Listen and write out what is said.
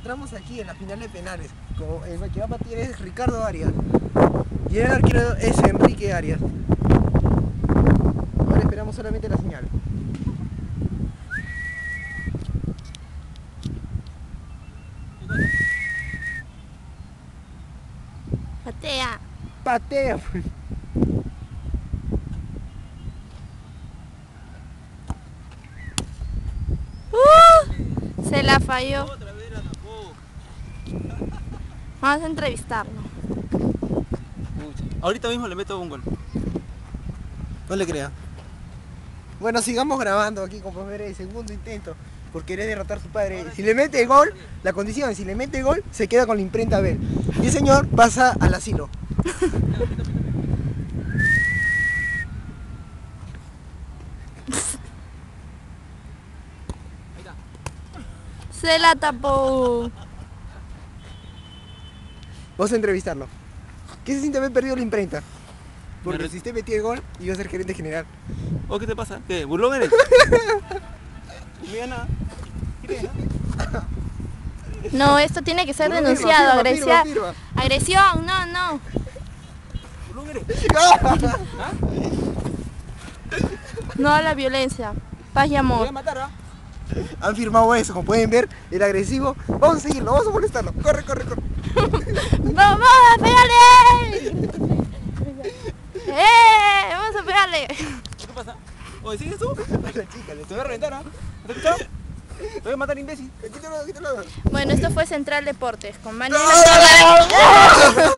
encontramos aquí en la final de penales. Como el que va a partir es Ricardo Arias. Y el arquero es Enrique Arias. Ahora esperamos solamente la señal. Patea. Patea. ¡Uh! Se la falló. Otra vez la tapó. Vamos a entrevistarlo. Ahorita mismo le meto un gol. No le crea. Bueno, sigamos grabando aquí con ver el segundo intento por querer derrotar a su padre. Si le mete gol, la condición, si le mete gol, se queda con la imprenta B. Y el señor pasa al asilo. Se la tapó. Vamos a entrevistarlo. ¿Qué se siente haber perdido la imprenta? Porque si usted metió el gol, iba a ser gerente general. ¿O qué te pasa? ¿Qué? ¿Burlón eres? No, esto tiene que ser denunciado. firma, Agresión, no, no. ¿Burlón eres? firma. No a la violencia. Paz y Te voy amor. a matar, ¿ah? Han firmado eso, como pueden ver, el agresivo. Vamos a seguirlo, vamos a molestarlo. Corre, corre, corre. ¡Vamos a pegarle! ¡Eh! ¿Qué pasa? Oye, ¿sigues tú? A la chica, le Te voy a reventar, ¿ah? ¿Has escuchado? Te voy a matar, imbécil. Quítalo, quítalo. Bueno, esto fue Central Deportes con Manuel. ¡No!